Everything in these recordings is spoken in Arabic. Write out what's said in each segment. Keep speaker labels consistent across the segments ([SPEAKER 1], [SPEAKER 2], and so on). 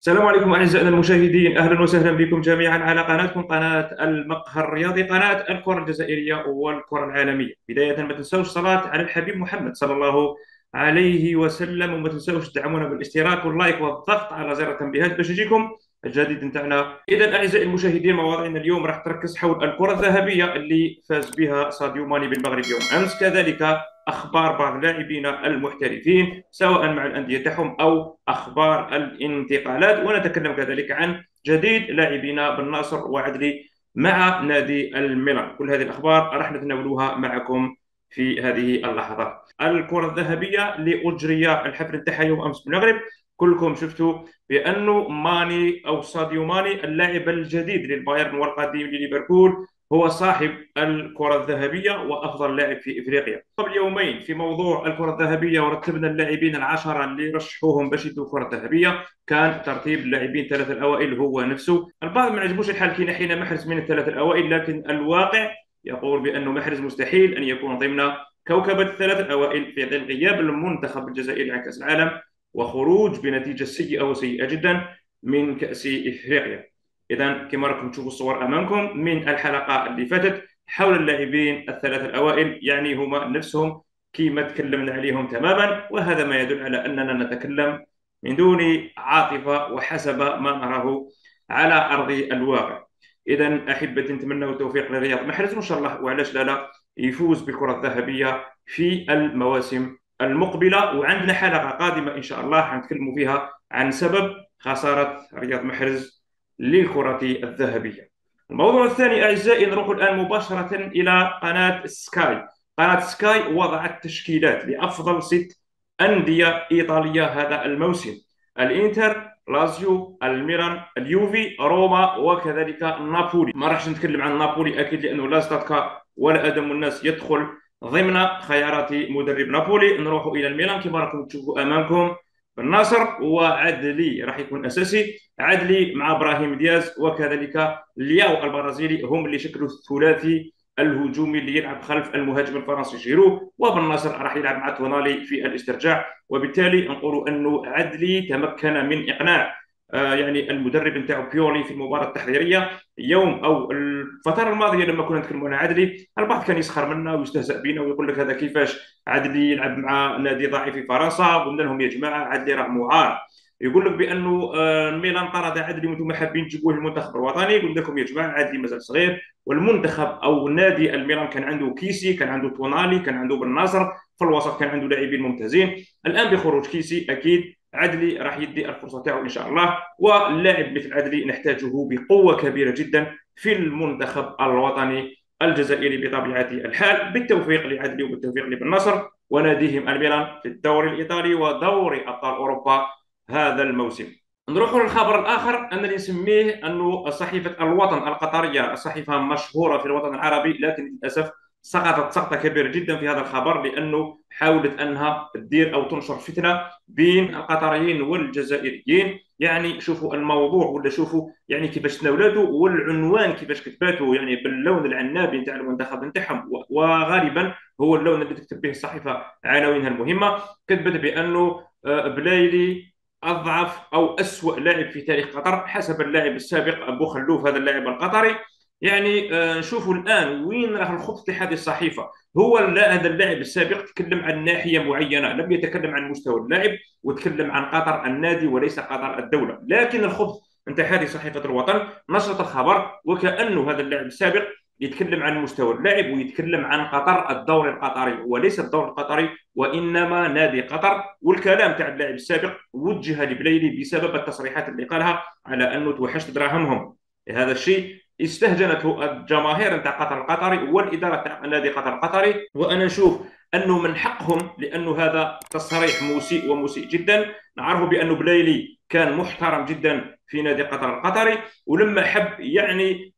[SPEAKER 1] السلام عليكم أعزائنا المشاهدين. أهلا وسهلا بكم جميعا على قناتكم قناة المقهى الرياضي قناة الكرة الجزائرية والكرة العالمية. بداية ما تنسوش صلاة على الحبيب محمد صلى الله عليه وسلم وما تنسوش تدعمونا بالاشتراك واللايك والضغط على زر التنبيهات باش يجيكم الجديد. نتاعنا اذا أعزائي المشاهدين مواضيعنا اليوم راح تركز حول الكرة الذهبية اللي فاز بها ساديو ماني بالمغرب يوم أمس. كذلك أخبار بعض لاعبينا المحترفين سواء مع الأندية تاعهم أو أخبار الانتقالات. ونتكلم كذلك عن جديد لاعبينا بالناصر وعدلي مع نادي الميلان. كل هذه الأخبار راح نتناولوها معكم في هذه اللحظات الكرة الذهبية اللي اجري الحفل نتاعها يوم أمس بالمغرب. كلكم شفتوا بانه ماني أو ساديو ماني اللاعب الجديد للبايرن والقديم لليفربول هو صاحب الكرة الذهبية وأفضل لاعب في إفريقيا. قبل يومين في موضوع الكرة الذهبية ورتبنا اللاعبين العشرة اللي رشحوهم باش يدوا الكرة الذهبية كان ترتيب اللاعبين ثلاثة الأوائل هو نفسه. البعض ما عجبوش الحال كي نحينا محرز من الثلاثة الأوائل لكن الواقع يقول بأنه محرز مستحيل أن يكون ضمن كوكبة الثلاثة الأوائل في ظل غياب المنتخب الجزائري عن كأس العالم وخروج بنتيجة سيئة وسيئة جدا من كأس إفريقيا. اذا كما راكم تشوفوا الصور أمامكم من الحلقة اللي فاتت حول اللاعبين الثلاثة الأوائل يعني هما نفسهم كما تكلمنا عليهم تماما وهذا ما يدل على أننا نتكلم من دون عاطفة وحسب ما نراه على أرض الواقع. اذا أحبتي نتمنى التوفيق لرياض محرز ان شاء الله وعلاش لا لا يفوز بالكرة الذهبية في المواسم المقبلة. وعندنا حلقة قادمة إن شاء الله حنتكلموا فيها عن سبب خسارة رياض محرز للكرة الذهبية. الموضوع الثاني أعزائي نروح الآن مباشرة إلى قناة سكاي. قناة سكاي وضعت تشكيلات لأفضل ست أندية إيطالية هذا الموسم. الإنتر لازيو الميلان اليوفي روما وكذلك نابولي. ما راحش نتكلم عن نابولي أكيد لأنه لا ستاتكا ولا أدم الناس يدخل ضمن خيارات مدرب نابولي. نروح إلى الميلان كما راكم تشوفوا أمامكم. النصر وعدلي راح يكون أساسي. عدلي مع إبراهيم دياز وكذلك لياو البرازيلي هم اللي شكلوا الثلاثي الهجومي اللي يلعب خلف المهاجم الفرنسي جيرو. وبالنصر راح يلعب مع تونالي في الاسترجاع. وبالتالي نقول أنه عدلي تمكن من إقناع. يعني المدرب نتاعو بيولي في المباراة التحضيريه يوم أو الفترة الماضية لما كنا نتكلموا على عدلي البعض كان يسخر منا ويستهزأ بنا ويقول لك هذا كيفاش؟ عدلي يلعب مع نادي ضعيف في فرنسا قلنا لهم يا جماعة عدلي راه معار. يقول لك بأنه آه، ميلان طرد عدلي وأنتم حابين تجيبوه المنتخب الوطني. قلنا لكم يا جماعة عدلي مازال صغير. والمنتخب أو نادي الميلان كان عنده كيسي كان عنده تونالي كان عنده بالناصر في الوسط كان عنده لاعبين ممتازين. الآن بخروج كيسي أكيد عدلي راح يدي الفرصة تاعو إن شاء الله. واللاعب مثل عدلي نحتاجه بقوة كبيرة جدا في المنتخب الوطني الجزائري بطبيعة الحال. بالتوفيق لعدلي وبالتوفيق لبن وناديهم الميلان في الدوري الإيطالي ودوري أبطال أوروبا هذا الموسم. نروح للخبر الآخر. أنني نسميه أنه صحيفة الوطن القطرية صحيفة مشهورة في الوطن العربي لكن للأسف سقطت سقطة كبيرة جدا في هذا الخبر لأنه حاولت أنها تدير أو تنشر فتنة بين القطريين والجزائريين. يعني شوفوا الموضوع ولا شوفوا يعني كيفاش تناولته والعنوان كيفاش كتباته يعني باللون العنابي نتاع المنتخب نتاعهم وغالبا هو اللون اللي تكتب به الصحيفه عناوينها المهمة. كتبت بأنه آه، بلايلي أضعف أو أسوأ لاعب في تاريخ قطر حسب اللاعب السابق أبو خلوف هذا اللاعب القطري. يعني آه، نشوفوا الآن وين راه في هذه الصحيفة. هو هذا اللاعب السابق تكلم عن ناحية معينة لم يتكلم عن مستوى اللاعب وتكلم عن قطر النادي وليس قطر الدولة. لكن انت هذه صحيفة الوطن نشرت الخبر وكانه هذا اللاعب السابق يتكلم عن مستوى اللاعب ويتكلم عن قطر الدوري القطري. وليس الدوري القطري وإنما نادي قطر. والكلام تاع اللاعب السابق وجه لبليلي بسبب التصريحات اللي قالها على أنه توحشت دراهمهم. هذا الشيء استهجنته الجماهير نتاع قطر القطري والإدارة تاع نادي قطر القطري. وأنا نشوف أنه من حقهم لأنه هذا تصريح مسيء ومسيء جدا. نعرف بأنه بلايلي كان محترم جدا. في نادي قطر. القطري ولما حب يعني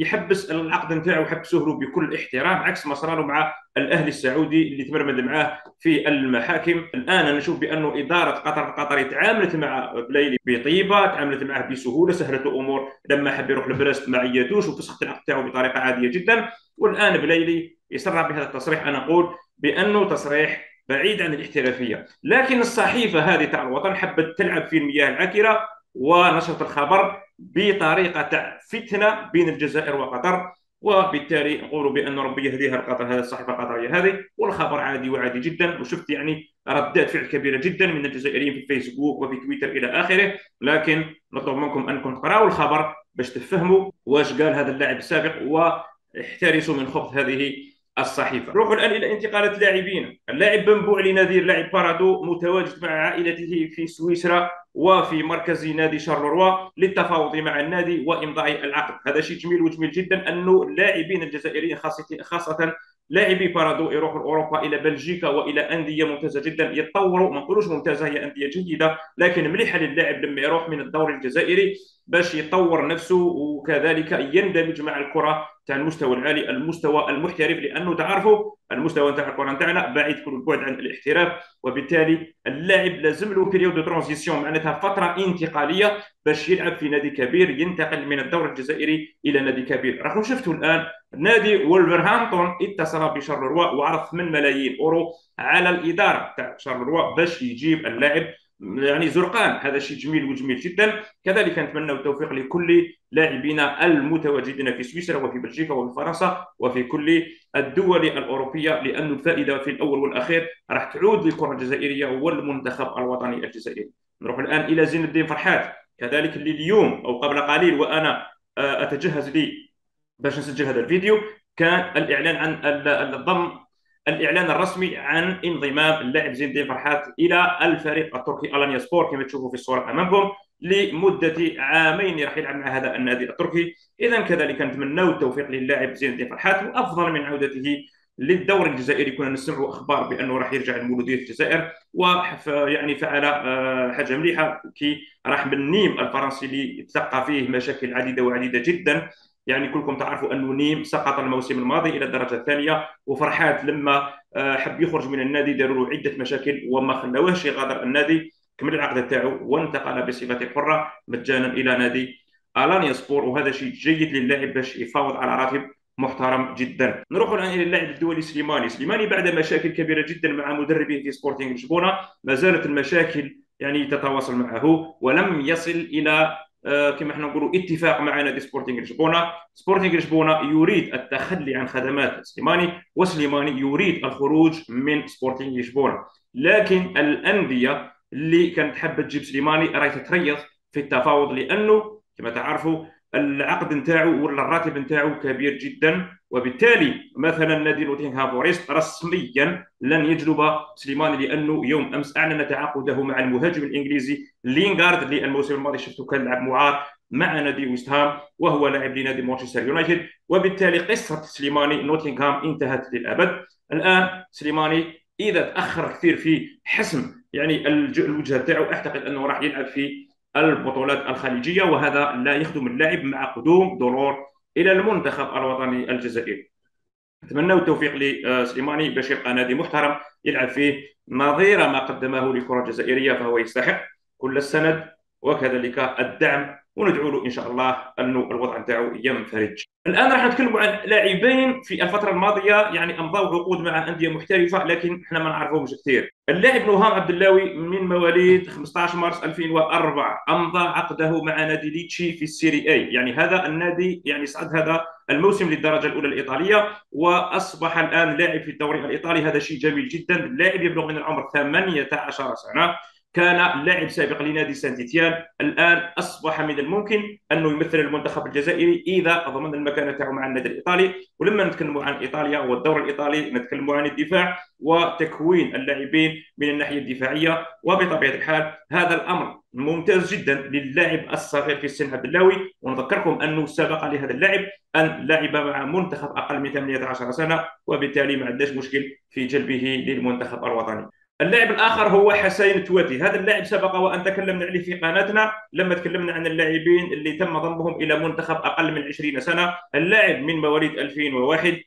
[SPEAKER 1] يحبس العقد نتاعو حبسوه له بكل احترام عكس ما صار مع الأهلي السعودي اللي تمرمد معاه في المحاكم. الآن أنا نشوف بأنه إدارة قطر القطري تعاملت مع بلايلي بطيبة تعاملت معه بسهولة سهلت الأمور لما حب يروح لبراست ما عيتوش وفسخت العقد تاعو بطريقة عادية جدا. والآن بلايلي يسرع بهذا التصريح أنا أقول بأنه تصريح بعيد عن الاحترافية. لكن الصحيفة هذه تاع الوطن حبت تلعب في المياه العكرة ونشرت الخبر بطريقة تاع فتنة بين الجزائر وقطر وبالتالي نقول بأن ربي يهديها القطر هذه الصحيفه القطرية هذه والخبر عادي وعادي جدا. وشفت يعني ردات فعل كبيرة جدا من الجزائريين في الفيسبوك وفي تويتر إلى آخره. لكن نطلب منكم انكم تقرأوا الخبر باش تفهموا واش قال هذا اللاعب السابق واحترسوا من خبث هذه الصحيفة. نروح الآن إلى انتقالات لاعبين اللاعب بنبوع لنادي اللاعب بارادو متواجد مع عائلته في سويسرا وفي مركز نادي شارلوروا للتفاوض مع النادي وإمضاء العقد. هذا شيء جميل وجميل جدا انه اللاعبين الجزائريين خاصه لاعبي بارادو يروحوا لاوروبا إلى بلجيكا وإلى أندية ممتازة جدا. يتطوروا ما نقولوش ممتازة هي أندية جيدة لكن مليحة للاعب لما يروح من الدوري الجزائري. باش يطور نفسه وكذلك يندمج مع الكرة تاع المستوى العالي المستوى المحترف لأنه تعرفوا المستوى تاع الكرة تاعنا بعيد كل البعد عن الاحتراف وبالتالي اللاعب لازم له période de transition معناتها فترة انتقالية باش يلعب في نادي كبير ينتقل من الدوري الجزائري إلى نادي كبير. راكم شفتوا الآن نادي وولفرهامبتون اتصل بشارلروا وعرض 8 ملايين أورو على الإدارة تاع شارلروا باش يجيب اللاعب يعني زرقان. هذا شيء جميل وجميل جدا. كذلك نتمنى التوفيق لكل لاعبينا المتواجدين في سويسرا وفي بلجيكا وفي فرنسا وفي كل الدول الأوروبية لأن الفائدة في الأول والأخير راح تعود للكرة الجزائرية والمنتخب الوطني الجزائري. نروح الآن إلى زين الدين فرحات. كذلك اللي اليوم أو قبل قليل وأنا آه، أتجهز لي باش نسجل هذا الفيديو. كان الإعلان عن الضم الإعلان الرسمي عن انضمام اللاعب زين الدين فرحات إلى الفريق التركي ألانيا سبور كما تشوفوا في الصورة أمامكم لمدة عامين راح يلعب مع هذا النادي التركي. اذا كذلك نتمنى التوفيق للاعب زين الدين فرحات وأفضل من عودته للدوري الجزائري. كنا نسمع أخبار بأنه راح يرجع لمولوديه الجزائر ويعني فعل آه، حاجة مليحة كي راح من نيم الفرنسي اللي تلقى فيه مشاكل عديدة وعديدة جدا. يعني كلكم تعرفوا أنه نيم سقط الموسم الماضي إلى الدرجة الثانية وفرحات لما آه، حب يخرج من النادي داروا له عدة مشاكل وما خلاوهش يغادر النادي. كمل العقد تاعو وانتقل بصفة حرة مجانا إلى نادي آلانيا سبور وهذا شيء جيد للاعب باش يفاوض على راتب محترم جدا. نروح الان إلى اللاعب الدولي سليماني. سليماني بعد مشاكل كبيرة جدا مع مدربه في سبورتينغ لشبونة ما زالت المشاكل يعني تتواصل معه ولم يصل إلى كما إحنا نقولوا اتفاق مع نادي سبورتينغ لشبونة. سبورتينغ لشبونة يريد التخلي عن خدمات سليماني وسليماني يريد الخروج من سبورتينغ لشبونة. لكن الأندية اللي كانت حابه تجيب سليماني راهي تتريث في التفاوض لأنه كما تعرفوا العقد نتاعو ولا الراتب نتاعو كبير جدا. وبالتالي مثلا نادي نوتنغهام فورست رسميا لن يجلب سليماني لأنه يوم أمس أعلن تعاقده مع المهاجم الإنجليزي لينغارد اللي الموسم الماضي. شفته كان لعب معار مع نادي ويست هام وهو لاعب لنادي مانشستر يونايتد. وبالتالي قصة سليماني نوتنغهام انتهت للأبد. الآن سليماني إذا تأخر كثير في حسم يعني الوجهه تاعو أعتقد أنه راح يلعب في البطولات الخليجية وهذا لا يخدم اللاعب مع قدوم دولور إلى المنتخب الوطني الجزائري. نتمنى التوفيق لسليماني باش يبقى نادي محترم يلعب فيه نظير ما قدمه للكره الجزائريه فهو يستحق كل السند وكذلك الدعم وندعو له إن شاء الله أنه الوضع نتاعو ينفرج الآن راح نتكلم عن لاعبين في الفترة الماضية يعني امضوا عقود مع أندية محترفة لكن إحنا ما نعرفهمش كثير. اللاعب نوهام عبد اللاوي من مواليد 15 مارس 2004 أمضى عقده مع نادي ليتشي في السيري اي يعني هذا النادي يعني صعد هذا الموسم للدرجة الأولى الإيطالية وأصبح الآن لاعب في الدوري الإيطالي. هذا شيء جميل جدا. اللاعب يبلغ من العمر 18 سنة. كان لاعب سابق لنادي سانت تيتيان الآن أصبح من الممكن أنه يمثل المنتخب الجزائري إذا ضمن المكانه تاعو مع النادي الإيطالي. ولما نتكلموا عن إيطاليا والدوري الإيطالي نتكلموا عن الدفاع وتكوين اللاعبين من الناحية الدفاعية. وبطبيعة الحال هذا الأمر ممتاز جدا للاعب الصغير في السن عبد اللاوي. ونذكركم أنه سبق لهذا اللاعب أن لعب مع منتخب أقل من 18 سنة وبالتالي ما عندناش مشكل في جلبه للمنتخب الوطني. اللاعب الآخر هو حسين تواتي هذا اللاعب سبق وأن تكلمنا عليه في قناتنا. لما تكلمنا عن اللاعبين اللي تم ضمهم إلى منتخب أقل من 20 سنة اللاعب من مواليد 2001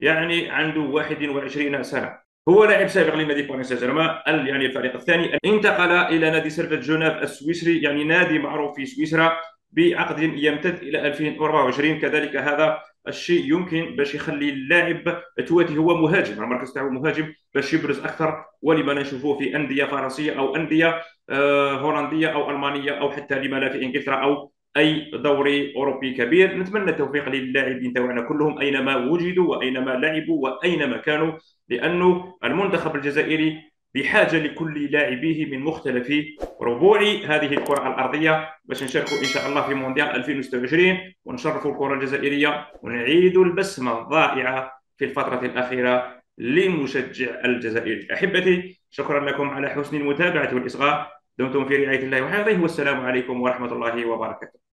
[SPEAKER 1] يعني عنده 21 سنة. هو لاعب سابق لنادي باريس سان جيرمان يعني الفريق الثاني. انتقل إلى نادي سيرفيت جونيف السويسري يعني نادي معروف في سويسرا بعقد يمتد إلى 2024 كذلك هذا الشيء يمكن باش يخلي اللاعب تواتي هو مهاجم المركز تاعو مهاجم. باش يبرز أكثر ولما نشوفوه في أندية فرنسية أو أندية آه، هولندية أو ألمانية أو حتى لما لا في إنجلترا أو أي دوري أوروبي كبير نتمنى التوفيق للاعبين تاعنا كلهم أينما وجدوا وأينما لعبوا وأينما كانوا لأنه المنتخب الجزائري بحاجة لكل لاعبيه من مختلف ربوع هذه الكرة الأرضية باش نشاركوا إن شاء الله في مونديال 2026 ونشرفوا الكرة الجزائرية ونعيد البسمة الضائعة في الفترة الأخيرة للمشجع الجزائري أحبتي شكرا لكم على حسن المتابعة والإصغاء. دمتم في رعاية الله وحفظه والسلام عليكم ورحمة الله وبركاته.